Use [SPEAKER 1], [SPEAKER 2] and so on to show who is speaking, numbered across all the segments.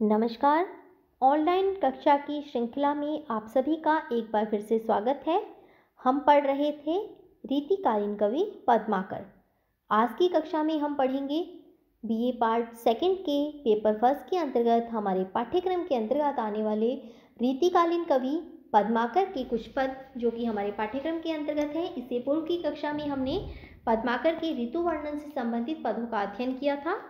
[SPEAKER 1] नमस्कार। ऑनलाइन कक्षा की श्रृंखला में आप सभी का एक बार फिर से स्वागत है। हम पढ़ रहे थे रीतिकालीन कवि पद्माकर। आज की कक्षा में हम पढ़ेंगे बीए पार्ट सेकंड के पेपर फ़र्स्ट के अंतर्गत हमारे पाठ्यक्रम के अंतर्गत आने वाले रीतिकालीन कवि पद्माकर के कुछ पद जो कि हमारे पाठ्यक्रम के अंतर्गत है। इससे पूर्व की कक्षा में हमने पद्माकर के ऋतु वर्णन से संबंधित पदों का अध्ययन किया था।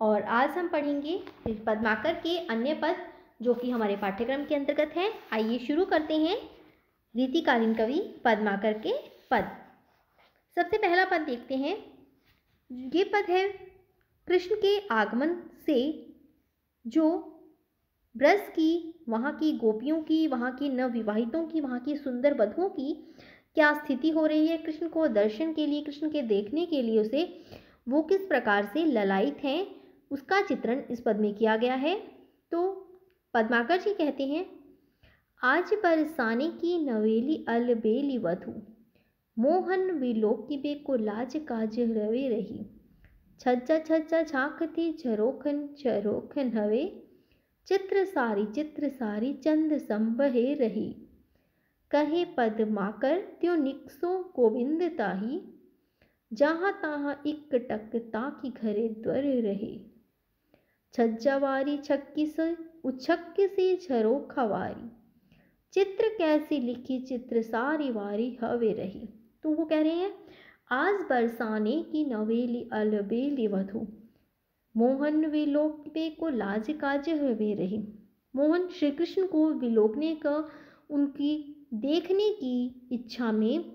[SPEAKER 1] और आज हम पढ़ेंगे पद्माकर के अन्य पद, जो कि हमारे पाठ्यक्रम के अंतर्गत हैं। आइए शुरू करते हैं रीतिकालीन कवि पद्माकर के पद। सबसे पहला पद देखते हैं। ये पद है कृष्ण के आगमन से, जो ब्रज की, वहाँ की गोपियों की, वहाँ की नवविवाहितों की, वहाँ की सुंदर वधुओं की क्या स्थिति हो रही है? कृष्ण को दर्शन के लिए, कृष्ण के देखने के लिए उसे वो किस प्रकार से ललायित हैं? उसका चित्रण इस पद में किया गया है। तो पद्माकर जी कहते हैं, आज बरसाने की नवेली अलबेली वधु। मोहन विलोकी बे को लाज काज रवे रही। छज्जा छज्जा झांकती झरोखन झरोखन हवे। चित्र सारी चित्र सारी चंद संबहे रही। कहे पद माकर त्यो निकसो गोविंद ताही। जहाँ तहाँ इक टक ताकि घरे द्वर रहे। छज्जावारी छक्की से, उछक्की से झरो खवारी। चित्र कैसी लिखी, चित्र सारी वारी हवे रही। तो वो कह रहे हैं, आज बरसाने की नवेली अलबेली वधु। मोहन विलोकने को लाज काज हवे रही। मोहन श्री कृष्ण को विलोकने का, उनकी देखने की इच्छा में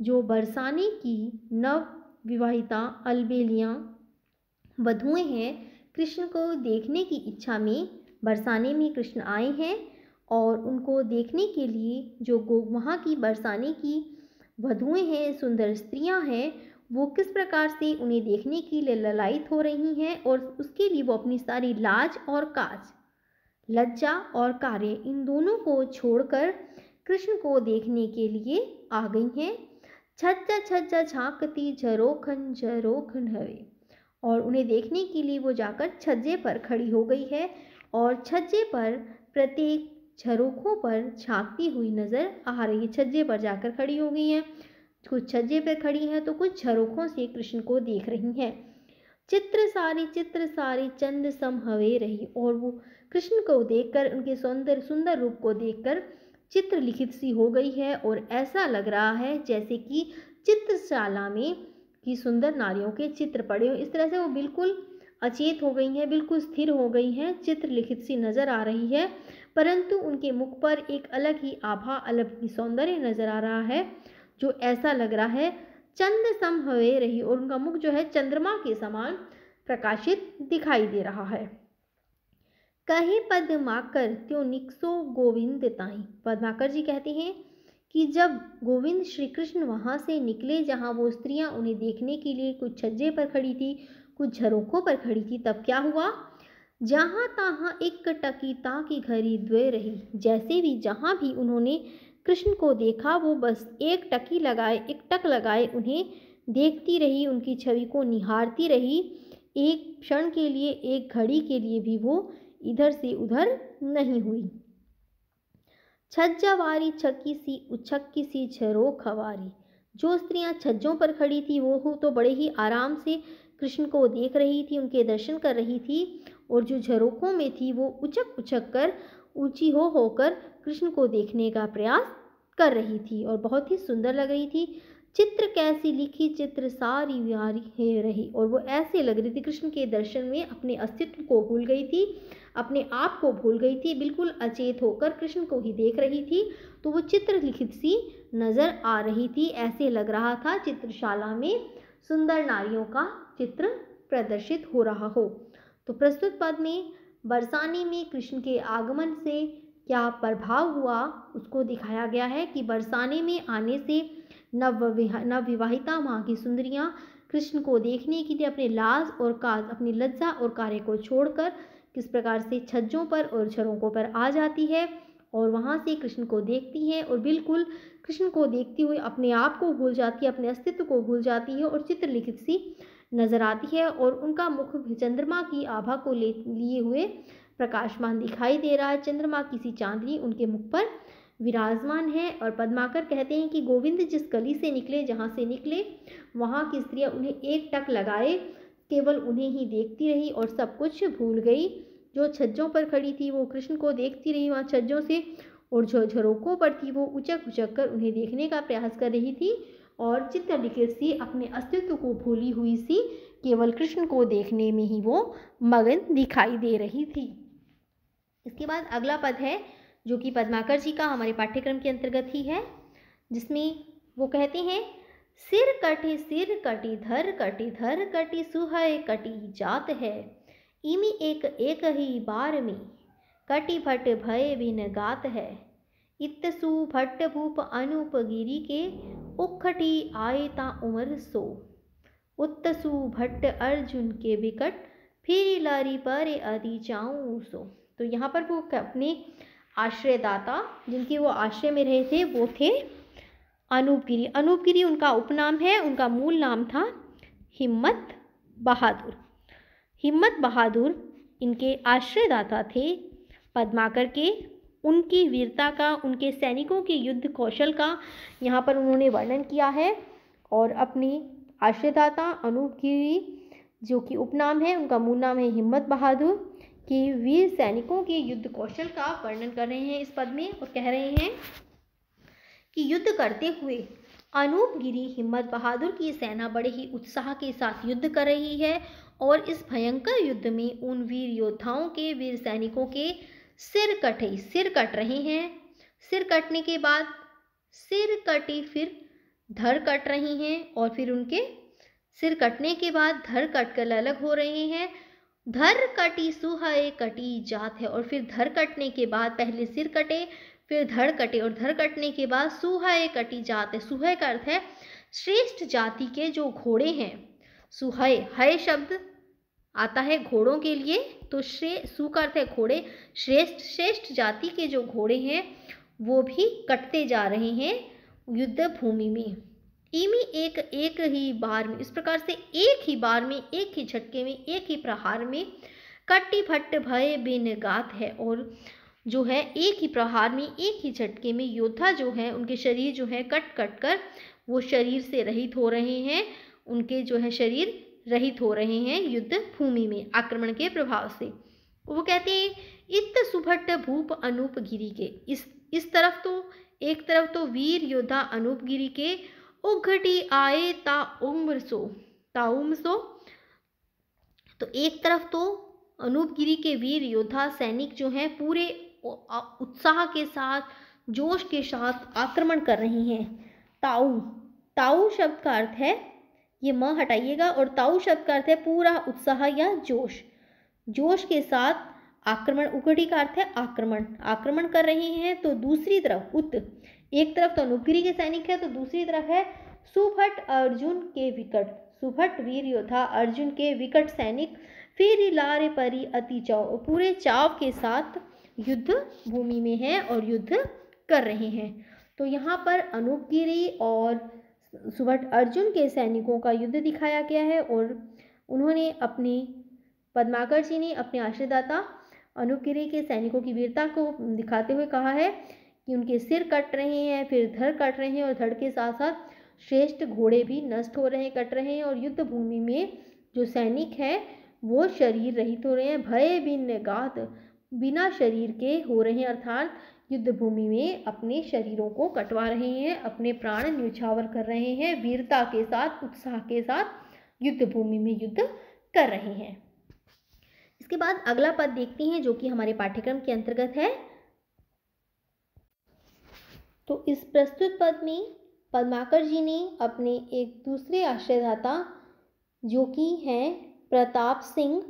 [SPEAKER 1] जो बरसाने की नव विवाहिता अलबेलियाँ वधुएँ हैं कृष्ण को देखने की इच्छा में, बरसाने में कृष्ण आए हैं और उनको देखने के लिए जो गो वहाँ की बरसाने की वधुएँ हैं, सुंदर स्त्रियाँ हैं, वो किस प्रकार से उन्हें देखने के लिए ललायित हो रही हैं और उसके लिए वो अपनी सारी लाज और काज, लज्जा और कार्य, इन दोनों को छोड़कर कृष्ण को देखने के लिए आ गई हैं। छज्जा छज्जा झांकती झरोखन झरोखन हवे। और उन्हें देखने के लिए वो जाकर छज्जे पर खड़ी हो गई है और छज्जे पर प्रत्येक झरोखों पर झांकती हुई नज़र आ रही है। छज्जे पर जाकर खड़ी हो गई हैं। कुछ छज्जे पर खड़ी हैं तो कुछ झरोखों से कृष्ण को देख रही हैं। चित्र सारी चित्र सारी, चंद सम हवे रही और वो कृष्ण को देखकर, उनके सौंदर्य, सुंदर रूप को देखकर चित्र लिखित सी हो गई है और ऐसा लग रहा है जैसे कि चित्रशाला में की सुंदर नारियों के चित्र पड़े हो इस तरह से वो बिल्कुल अचेत हो गई हैं, बिल्कुल स्थिर हो गई हैं, चित्र लिखित सी नज़र आ रही है। परंतु उनके मुख पर एक अलग ही आभा, अलग ही सौंदर्य नज़र आ रहा है, जो ऐसा लग रहा है, चंद सम हवे रही और उनका मुख जो है चंद्रमा के समान प्रकाशित दिखाई दे रहा है। कहे पद्माकर त्यो निक्सो गोविंद ताई? पद्माकर जी कहते हैं कि जब गोविंद श्री कृष्ण वहाँ से निकले जहाँ वो स्त्रियाँ उन्हें देखने के लिए कुछ छज्जे पर खड़ी थी, कुछ झरोखों पर खड़ी थी, तब क्या हुआ? जहाँ तहाँ एक टकीता की घड़ी द्वे रही। जैसे भी जहाँ भी उन्होंने कृष्ण को देखा, वो बस एक टकी लगाए, एक टक लगाए उन्हें देखती रही, उनकी छवि को निहारती रही। एक क्षण के लिए, एक घड़ी के लिए भी वो इधर से उधर नहीं हुई। छज्जावारी छक्की सी, उछक्की सी, झरो खवारी। जो स्त्रियाँ छज्जों पर खड़ी थी, वो तो बड़े ही आराम से कृष्ण को देख रही थी, उनके दर्शन कर रही थी और जो झरोखों में थी, वो उछक उछक कर ऊँची हो होकर कृष्ण को देखने का प्रयास कर रही थी और बहुत ही सुंदर लग रही थी। चित्र कैसी लिखी, चित्र सारी व्यारी है रही। और वो ऐसे लग रही थी, कृष्ण के दर्शन में अपने अस्तित्व को भूल गई थी, अपने आप को भूल गई थी, बिल्कुल अचेत होकर कृष्ण को ही देख रही थी। तो वो चित्र लिखित सी नज़र आ रही थी, ऐसे लग रहा था चित्रशाला में सुंदर नारियों का चित्र प्रदर्शित हो रहा हो। तो प्रस्तुत पद में, बरसाने में कृष्ण के आगमन से क्या प्रभाव हुआ? उसको दिखाया गया है कि बरसाने में आने से नव नवविवाहिता माँ की सुंदरियाँ कृष्ण को देखने के लिए अपने लाज और काज अपनी लज्जा और कार्य को छोड़कर किस प्रकार से छज्जों पर और झरोकों पर आ जाती है और वहाँ से कृष्ण को देखती है और बिल्कुल कृष्ण को देखती हुई अपने आप को भूल जाती है, अपने अस्तित्व को भूल जाती है और चित्र लिखित सी नज़र आती है और उनका मुख चंद्रमा की आभा को ले, लिए हुए प्रकाशमान दिखाई दे रहा है। चंद्रमा किसी चांदनी, उनके मुख पर विराजमान है और पद्माकर कहते हैं कि गोविंद जिस गली से निकले, जहाँ से निकले, वहाँ की स्त्रियाँ उन्हें एक टक लगाए, केवल उन्हें ही देखती रही और सब कुछ भूल गई। जो छज्जों पर खड़ी थी, वो कृष्ण को देखती रही। वहाँ छज्जों से और जो झरोकों पर थी वो उचक उचक कर उन्हें देखने का प्रयास कर रही थी और चित्रलिखित सी अपने अस्तित्व को भूली हुई सी, केवल कृष्ण को देखने में ही वो मगन दिखाई दे रही थी। इसके बाद अगला पद है, जो कि पद्माकर जी का हमारे पाठ्यक्रम के अंतर्गत ही है, जिसमें वो कहते हैं, सिर कटी सिर कटी, धर कटी धर कटी सुहय कटी जात है, इमी एक एक ही बार में, कटी भट भय बिन गात है इत सु भट्ट भूप अनूप गिरी के, उखटी आए ता उमर सो उत्तसु भट्ट अर्जुन के विकट, फिर लारी पर अति चाऊ सो। तो यहाँ पर वो अपने आश्रयदाता जिनकी वो आश्रय में रहे थे, वो थे अनूपगिरी। अनूपगिरी उनका उपनाम है, उनका मूल नाम था हिम्मत बहादुर। हिम्मत बहादुर इनके आश्रयदाता थे पद्माकर के। उनकी वीरता का, उनके सैनिकों के युद्ध कौशल का यहाँ पर उन्होंने वर्णन किया है और अपनी आश्रयदाता अनूपगिरी जो कि उपनाम है, उनका मूल नाम है हिम्मत बहादुर। कि वीर सैनिकों के युद्ध कौशल का वर्णन कर रहे हैं इस पद में और कह रहे हैं कि युद्ध करते हुए अनूप गिरी हिम्मत बहादुर की सेना बड़े ही उत्साह के साथ युद्ध कर रही है और इस भयंकर युद्ध में उन वीर योद्धाओं के, वीर सैनिकों के सिर कटे, सिर कट रहे हैं। सिर कटने के बाद सिर कटी, फिर धर कट रही हैं और फिर उनके सिर कटने के बाद धर कट कर अलग हो रहे हैं। धर कटी सुहाए कटी जात है। और फिर धर कटने के बाद पहले सिर कटे, फिर धड़ कटे और धड़ कटने के बाद सुहाए कटी जात है। सुहय का अर्थ है श्रेष्ठ जाति के जो घोड़े हैं। सुहय हय शब्द आता है घोड़ों के लिए। तो श्रे, सु का अर्थ है घोड़े। श्रेष्ठ श्रेष्ठ जाति के जो घोड़े हैं, वो भी कटते जा रहे हैं युद्ध भूमि में। इमी एक एक ही बार में, इस प्रकार से एक ही बार में, एक ही झटके में, एक ही प्रहार में कट्टी भट्ट भय बिन गात है और जो है एक ही प्रहार में, एक ही झटके में योद्धा जो है, उनके शरीर जो है कट कट कर वो शरीर से रहित हो रहे हैं, उनके जो है शरीर रहित हो रहे हैं युद्ध भूमि में, आक्रमण के प्रभाव से। वो कहते हैं इत सुभट्ट भूप अनूप गिरी के। इस इस तरफ़ तो एक तरफ़ तो वीर योद्धा अनूप गिरी के उघटी आए ता उम्र सो ताउम सो। तो एक तरफ़ तो अनूपगिरी के वीर योद्धा सैनिक जो हैं पूरे उत्साह के साथ, जोश के साथ आक्रमण कर रहे हैं। ताऊ ताऊ शब्द का अर्थ है, ये म हटाइएगा, और ताऊ शब्द का अर्थ है पूरा उत्साह या जोश। जोश के साथ आक्रमण उकड़ी का अर्थ है आक्रमण। आक्रमण कर रहे हैं तो दूसरी तरफ़ उत एक तरफ़ तो अनुपगिरी के सैनिक है तो दूसरी तरफ़ है सुभट अर्जुन के विकट। सुभट वीर योद्धा अर्जुन के विकट सैनिक, फिर लारे परी अति चाव, पूरे चाव के साथ युद्ध भूमि में है और युद्ध कर रहे हैं। तो यहाँ पर अनुपगिरी और सुभट अर्जुन के सैनिकों का युद्ध दिखाया गया है और उन्होंने अपनी पद्माकर जी ने अपने आश्रयदाता अनुपगिरी के सैनिकों की वीरता को दिखाते हुए कहा है कि उनके सिर कट रहे हैं, फिर धड़ कट रहे हैं और धड़ के साथ साथ श्रेष्ठ घोड़े भी नष्ट हो रहे हैं, कट रहे हैं और युद्ध भूमि में जो सैनिक हैं, वो शरीर रहित हो रहे हैं, भय बिन गात बिना शरीर के हो रहे हैं, अर्थात युद्ध भूमि में अपने शरीरों को कटवा रहे हैं, अपने प्राण न्यौछावर कर रहे हैं, वीरता के साथ, उत्साह के साथ युद्ध भूमि में युद्ध कर रहे हैं। इसके बाद अगला पद देखते हैं, जो कि हमारे पाठ्यक्रम के अंतर्गत है। तो इस प्रस्तुत पद में पद्माकर जी ने अपने एक दूसरे आश्रयदाता जो कि हैं, प्रताप सिंह,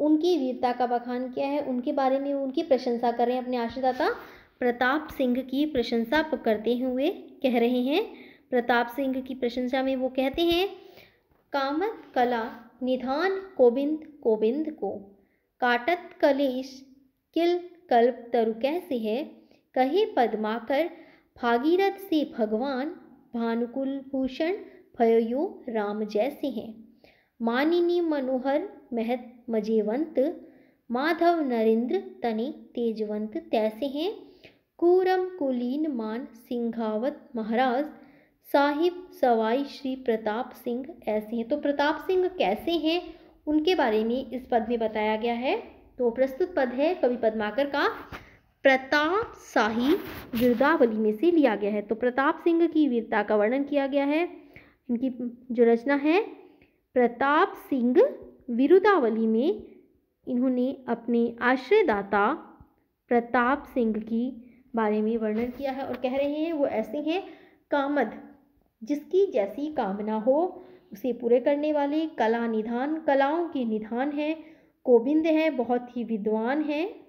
[SPEAKER 1] उनकी वीरता का बखान किया है। उनके बारे में, उनकी प्रशंसा कर रहे हैं अपने आश्रयदाता। प्रताप सिंह की प्रशंसा करते हुए कह रहे हैं। प्रताप सिंह की प्रशंसा में वो कहते हैं, कामत कला निधान कोबिंद कोबिंद को। काटत कलेश किल कल्प तरु कैसे है? कहे पद्माकर, भागीरथ से भगवान, भानुकुल भूषण भयो राम जैसे हैं। मानिनी मनोहर, महत मजेवंत, माधव नरेंद्र तने तेजवंत तैसे हैं। कूरम कुलीन मान सिंघावत महाराज, साहिब सवाई श्री प्रताप सिंह ऐसे हैं। तो प्रताप सिंह कैसे हैं, उनके बारे में इस पद में बताया गया है। तो प्रस्तुत पद है कवि पद्माकर का। प्रताप शाही वीरदावली में से लिया गया है। तो प्रताप सिंह की वीरता का वर्णन किया गया है। इनकी जो रचना है, प्रताप सिंह विरुदावली में इन्होंने अपने आश्रयदाता प्रताप सिंह की बारे में वर्णन किया है और कह रहे हैं, वो ऐसे हैं, कामद, जिसकी जैसी कामना हो, उसे पूरे करने वाले कला निधान, कलाओं के निधान हैं, गोविंद हैं, बहुत ही विद्वान हैं।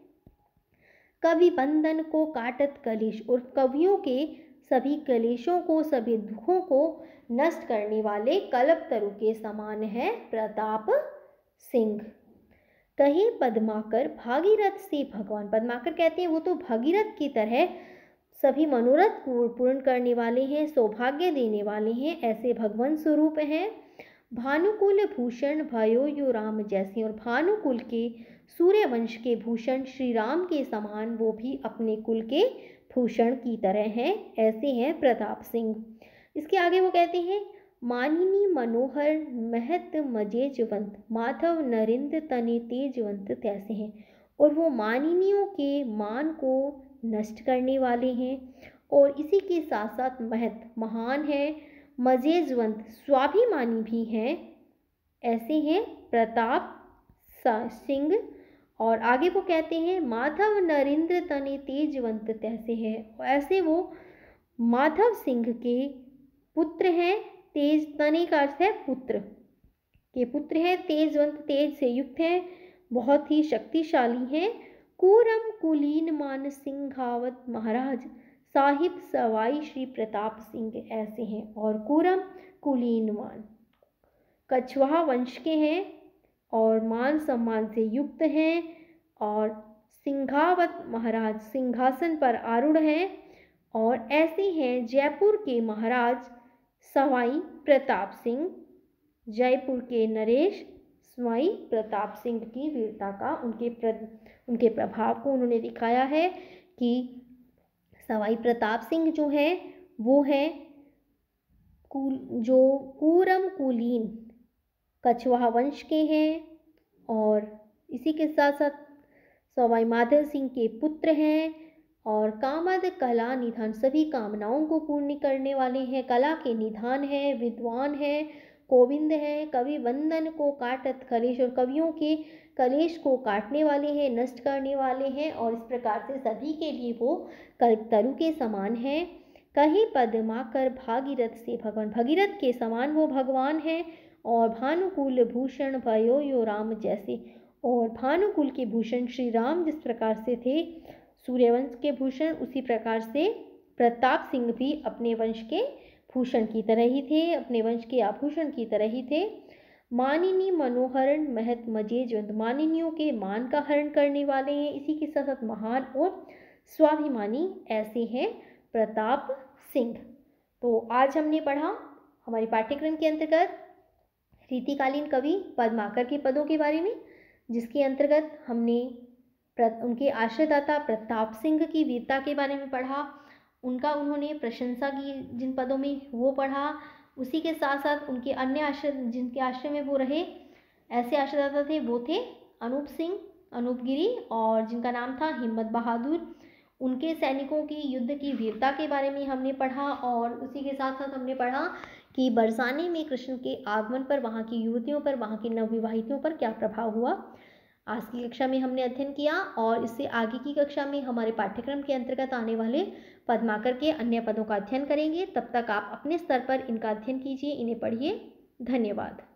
[SPEAKER 1] कवि बंधन को काटत कलेश और कवियों के सभी कलेशों को, सभी दुखों को नष्ट करने वाले कल्प तरु के समान है प्रताप सिंह। कहे पद्माकर, भागीरथ से भगवान। पद्माकर कहते हैं, वो तो भागीरथ की तरह सभी मनोरथ पूर्ण करने वाले हैं, सौभाग्य देने वाले हैं, ऐसे भगवान स्वरूप हैं। भानुकुल भूषण भयो यो राम जैसे और भानुकुल के सूर्यवंश के भूषण श्री राम के समान वो भी अपने कुल के भूषण की तरह हैं, ऐसे हैं प्रताप सिंह। इसके आगे वो कहते हैं, मानिनी मनोहर, महत मजेजवंत, माधव नरेंद्र तने तेजवंत तैसे हैं। और वो मानिनियों के मान को नष्ट करने वाले हैं। और इसी के साथ साथ महत महान है, मजेजवंत, स्वाभिमानी भी हैं, ऐसे हैं प्रताप सिंह और आगे वो कहते हैं, माधव नरेंद्र तने तेजवंत तैसे है। ऐसे वो माधव सिंह के पुत्र हैं। तेज तने का अर्थ है पुत्र। के पुत्र हैं, तेजवंत तेज से युक्त हैं, बहुत ही शक्तिशाली हैं। कूरम कुलीन मान सिंहावत महाराज। साहिब सवाई श्री प्रताप सिंह ऐसे हैं। और कूरम कुलीन मान। कछवा वंश के हैं। और मान सम्मान से युक्त हैं और सिंघावत महाराज सिंहासन पर आरूढ़ हैं और ऐसे हैं जयपुर के महाराज सवाई प्रताप सिंह, जयपुर के नरेश स्वाई प्रताप सिंह की वीरता का उनके प्र, उनके प्रभाव को उन्होंने दिखाया है कि सवाई प्रताप सिंह जो हैं, वो हैं कुल, जो कूरम कुलीन कछवा वंश के हैं और इसी के साथ साथ सवाई माधव सिंह के पुत्र हैं और कामद कला निधान सभी कामनाओं को पूर्ण करने वाले हैं। कला के निधान हैं, विद्वान हैं, गोविंद हैं, कवि वंदन को काटत कलेश और कवियों के कलेश को काटने वाले हैं, नष्ट करने वाले हैं और इस प्रकार से सभी के लिए वो कल्पतरु के समान हैं। कहीं पदमा कर भागीरथ से भगवान, भगीरथ के समान वो भगवान हैं। और भानुकूल भूषण भयो यो राम जैसे। और भानुकुल के भूषण श्री राम जिस प्रकार से थे, सूर्यवंश के भूषण, उसी प्रकार से प्रताप सिंह भी अपने वंश के भूषण की तरह ही थे, अपने वंश के आभूषण की तरह ही थे। मानिनी मनोहरण महत मज़े मजेजवंत। मानिनियों के मान का हरण करने वाले हैं, इसी के साथ साथ महान और स्वाभिमानी ऐसे हैं प्रताप सिंह। तो आज हमने पढ़ा हमारे पाठ्यक्रम के अंतर्गत रीतिकालीन कवि पद्माकर के पदों के बारे में, जिसके अंतर्गत हमने उनके आश्रयदाता प्रताप सिंह की वीरता के बारे में पढ़ा, उनका उन्होंने प्रशंसा की जिन पदों में वो पढ़ा, उसी के साथ साथ उनके अन्य आश्रय, जिनके आश्रय में वो रहे, ऐसे आश्रयदाता थे, वो थे अनूप सिंह, अनूप गिरी और जिनका नाम था हिम्मत बहादुर। उनके सैनिकों की युद्ध की वीरता के बारे में हमने पढ़ा और उसी के साथ साथ हमने पढ़ा कि बरसाने में कृष्ण के आगमन पर, वहाँ की युवतियों पर, वहाँ की नवविवाहितों पर क्या प्रभाव हुआ? आज की कक्षा में हमने अध्ययन किया और इससे आगे की कक्षा में हमारे पाठ्यक्रम के अंतर्गत आने वाले पद्माकर के अन्य पदों का अध्ययन करेंगे। तब तक आप अपने स्तर पर इनका अध्ययन कीजिए, इन्हें पढ़िए। धन्यवाद।